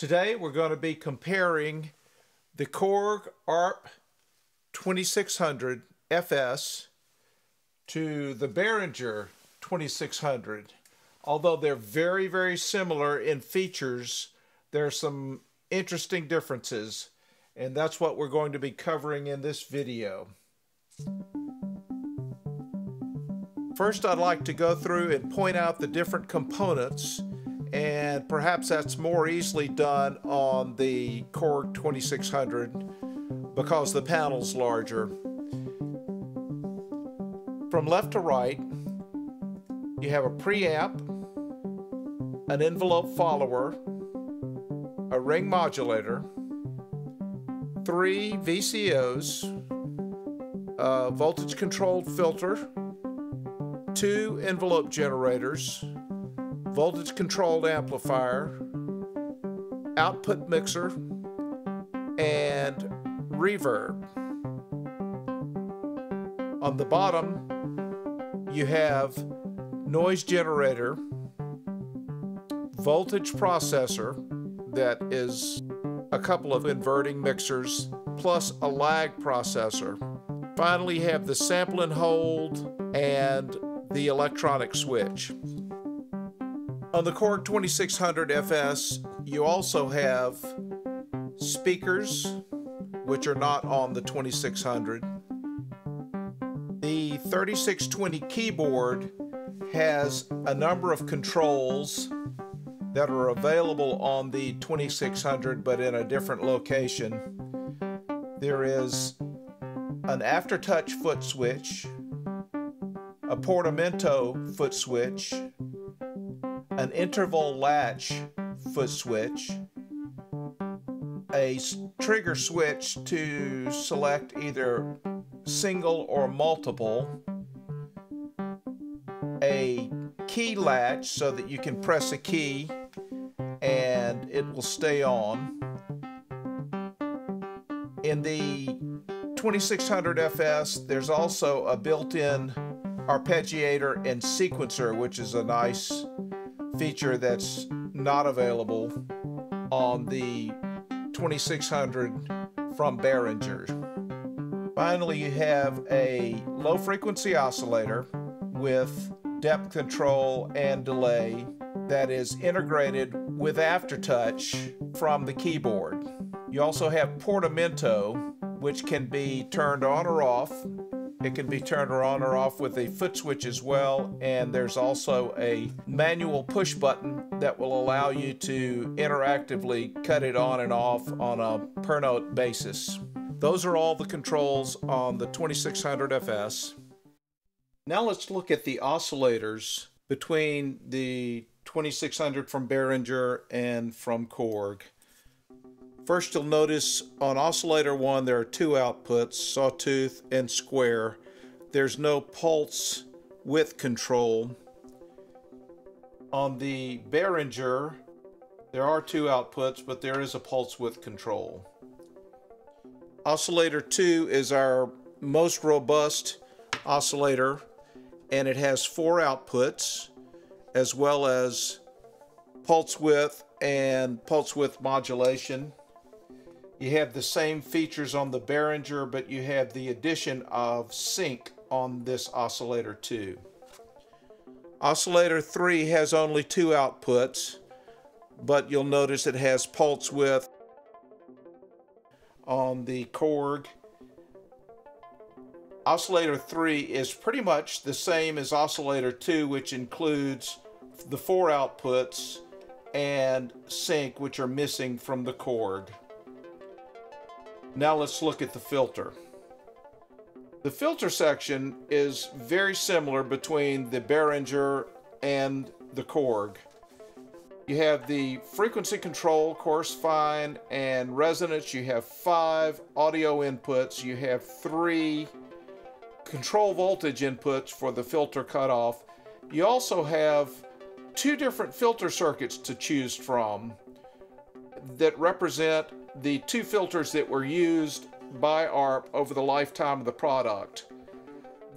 Today we're going to be comparing the Korg ARP 2600 FS to the Behringer 2600. Although they're very, very similar in features, there are some interesting differences, and that's what we're going to be covering in this video. First, I'd like to go through and point out the different components and perhaps that's more easily done on the Korg 2600 because the panel's larger. From left to right, you have a preamp, an envelope follower, a ring modulator, three VCOs, a voltage controlled filter, two envelope generators, voltage controlled amplifier, output mixer, and reverb. On the bottom, you have noise generator, voltage processor that is a couple of inverting mixers, plus a lag processor. Finally, you have the sample and hold and the electronic switch. On the Korg 2600 FS, you also have speakers, which are not on the 2600. The 3620 keyboard has a number of controls that are available on the 2600 but in a different location. There is an aftertouch foot switch, a portamento foot switch, an interval latch foot switch, a trigger switch to select either single or multiple, a key latch so that you can press a key and it will stay on. In the 2600 FS, there's also a built-in arpeggiator and sequencer, which is a nice feature that's not available on the 2600 from Behringer. Finally, you have a low frequency oscillator with depth control and delay that is integrated with aftertouch from the keyboard. You also have portamento, which can be turned on or off it can be turned on or off with a foot switch as well, and there's also a manual push button that will allow you to interactively cut it on and off on a per note basis. Those are all the controls on the 2600 FS. Now let's look at the oscillators between the 2600 from Behringer and from Korg. First you'll notice on oscillator 1 there are two outputs, sawtooth and square. There's no pulse width control. On the Behringer there are two outputs but there is a pulse width control. Oscillator 2 is our most robust oscillator and it has four outputs as well as pulse width and pulse width modulation. You have the same features on the Behringer, but you have the addition of sync on this oscillator too. Oscillator 3 has only two outputs, but you'll notice it has pulse width on the Korg. Oscillator 3 is pretty much the same as Oscillator 2, which includes the four outputs and sync, which are missing from the Korg. Now let's look at the filter. The filter section is very similar between the Behringer and the Korg. You have the frequency control, coarse fine, and resonance. You have five audio inputs. You have three control voltage inputs for the filter cutoff. You also have two different filter circuits to choose from that represent the two filters that were used by ARP over the lifetime of the product.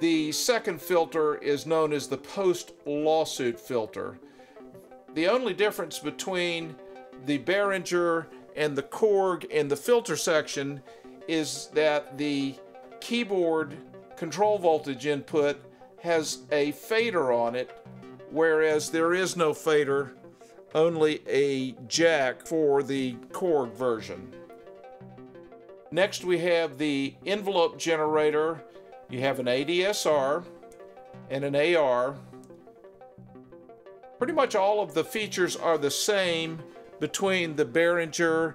The second filter is known as the post-lawsuit filter. The only difference between the Behringer and the Korg and the filter section is that the keyboard control voltage input has a fader on it, whereas there is no fader, only a jack for the Korg version. Next we have the envelope generator. You have an ADSR and an AR. Pretty much all of the features are the same between the Behringer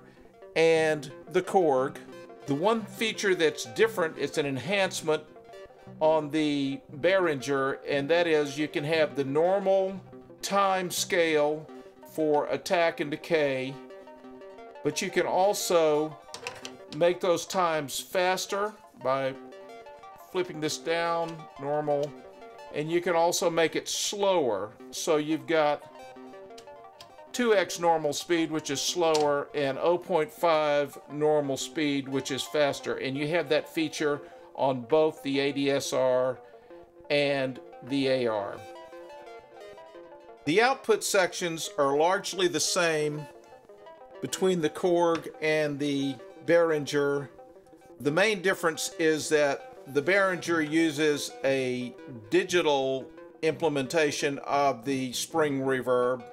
and the Korg. The one feature that's different, it's an enhancement on the Behringer, and that is you can have the normal time scale for attack and decay, but you can also make those times faster by flipping this down, normal, and you can also make it slower. So you've got 2x normal speed, which is slower, and 0.5 normal speed, which is faster. And you have that feature on both the ADSR and the AR. The output sections are largely the same between the Korg and the Behringer. The main difference is that the Behringer uses a digital implementation of the spring reverb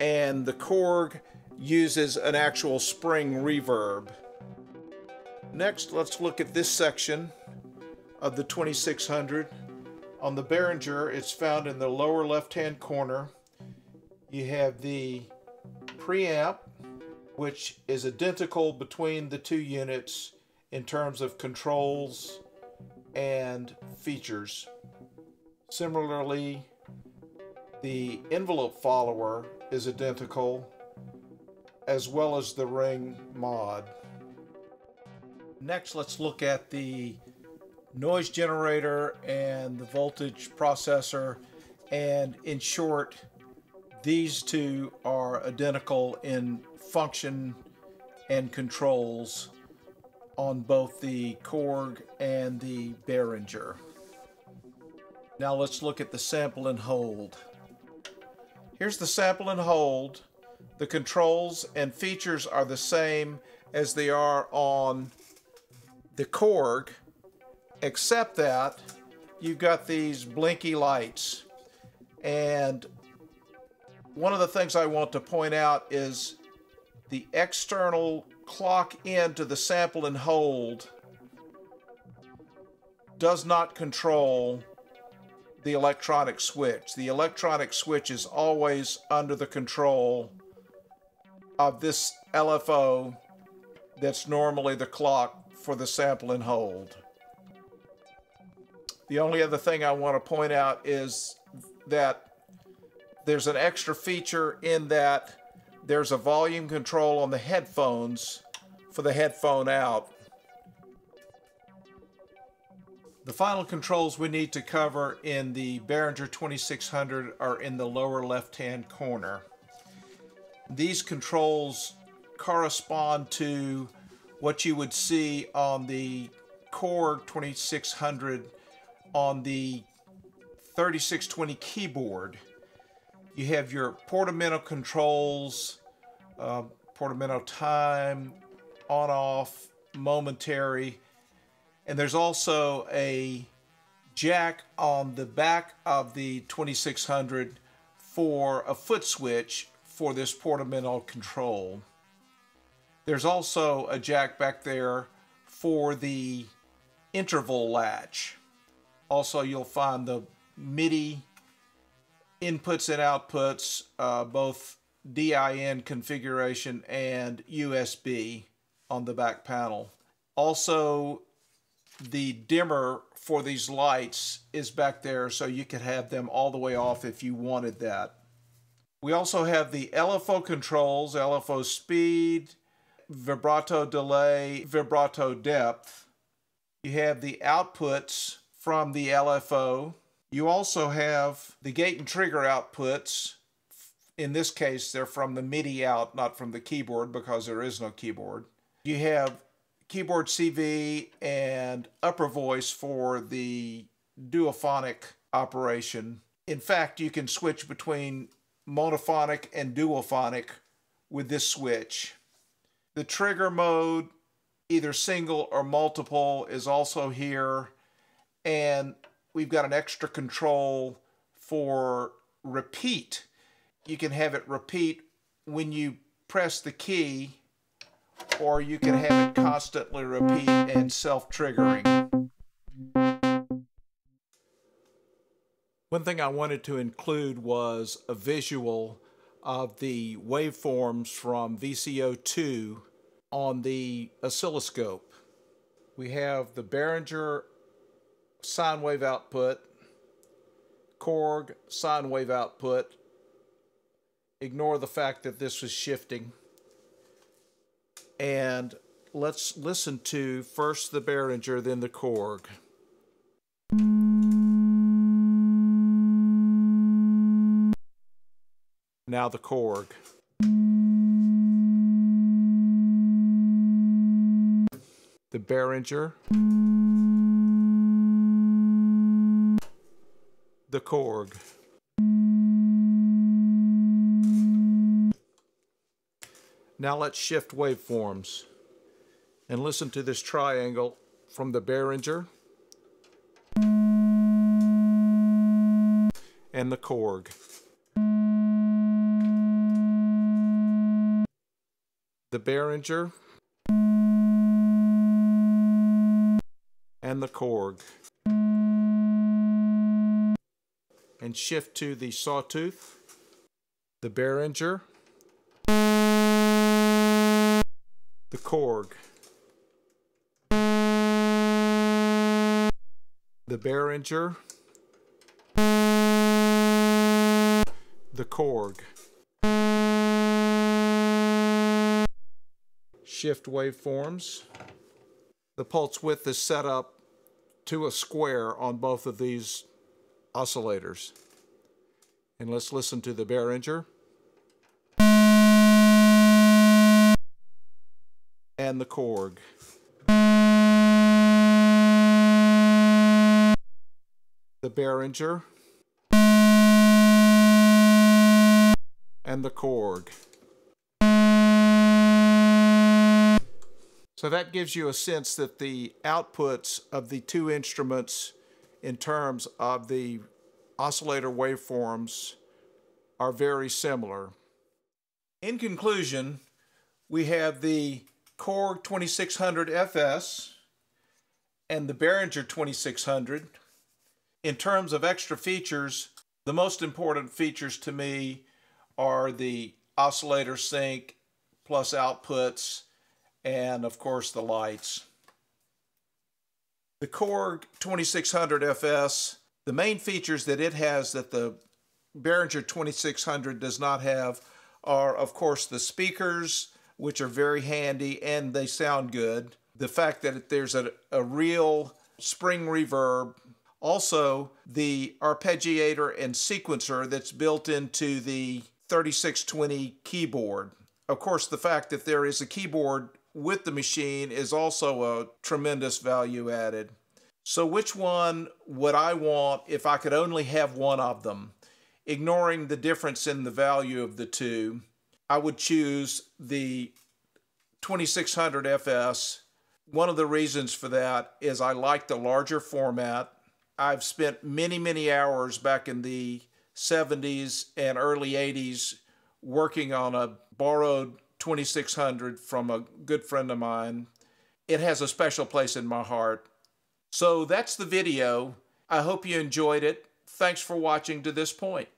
and the Korg uses an actual spring reverb. Next, let's look at this section of the 2600. On the Behringer, it's found in the lower left-hand corner. You have the preamp, which is identical between the two units in terms of controls and features. Similarly, the envelope follower is identical, as well as the ring mod. Next, let's look at the noise generator and the voltage processor. And in short, these two are identical in function and controls on both the Korg and the Behringer. Now let's look at the sample and hold. Here's the sample and hold. The controls and features are the same as they are on the Korg, except that you've got these blinky lights. And one of the things I want to point out is the external clock into the sample and hold does not control the electronic switch. The electronic switch is always under the control of this LFO that's normally the clock for the sample and hold. The only other thing I want to point out is that there's an extra feature in that there's a volume control on the headphones for the headphone out. The final controls we need to cover in the Behringer 2600 are in the lower left-hand corner. These controls correspond to what you would see on the Korg 2600 on the 3620 keyboard you have your portamento controls, uh, portamento time, on off, momentary, and there's also a jack on the back of the 2600 for a foot switch for this portamento control. There's also a jack back there for the interval latch. Also, you'll find the MIDI inputs and outputs, uh, both DIN configuration and USB on the back panel. Also, the dimmer for these lights is back there so you could have them all the way off if you wanted that. We also have the LFO controls, LFO speed, vibrato delay, vibrato depth. You have the outputs from the LFO, you also have the gate and trigger outputs. In this case, they're from the MIDI out, not from the keyboard because there is no keyboard. You have keyboard CV and upper voice for the duophonic operation. In fact, you can switch between monophonic and duophonic with this switch. The trigger mode, either single or multiple, is also here. And we've got an extra control for repeat. You can have it repeat when you press the key, or you can have it constantly repeat and self-triggering. One thing I wanted to include was a visual of the waveforms from VCO2 on the oscilloscope. We have the Behringer sine wave output, Korg sine wave output. Ignore the fact that this was shifting. And let's listen to first the Behringer, then the Korg. Now the Korg. The Behringer. The Korg. Now let's shift waveforms and listen to this triangle from the Behringer and the Korg. The Behringer and the Korg. And shift to the sawtooth, the Behringer, the Korg, the Behringer, the Korg. Shift waveforms. The pulse width is set up to a square on both of these oscillators. And let's listen to the Behringer. And the Korg. The Behringer. And the Korg. So that gives you a sense that the outputs of the two instruments in terms of the oscillator waveforms are very similar. In conclusion, we have the Korg 2600 FS and the Behringer 2600. In terms of extra features, the most important features to me are the oscillator sync plus outputs and of course the lights. The Korg 2600 FS, the main features that it has that the Behringer 2600 does not have are of course the speakers, which are very handy and they sound good. The fact that there's a, a real spring reverb. Also, the arpeggiator and sequencer that's built into the 3620 keyboard. Of course, the fact that there is a keyboard with the machine is also a tremendous value added. So which one would I want if I could only have one of them? Ignoring the difference in the value of the two, I would choose the 2600 FS. One of the reasons for that is I like the larger format. I've spent many, many hours back in the 70s and early 80s working on a borrowed 2600 from a good friend of mine. It has a special place in my heart. So that's the video. I hope you enjoyed it. Thanks for watching to this point.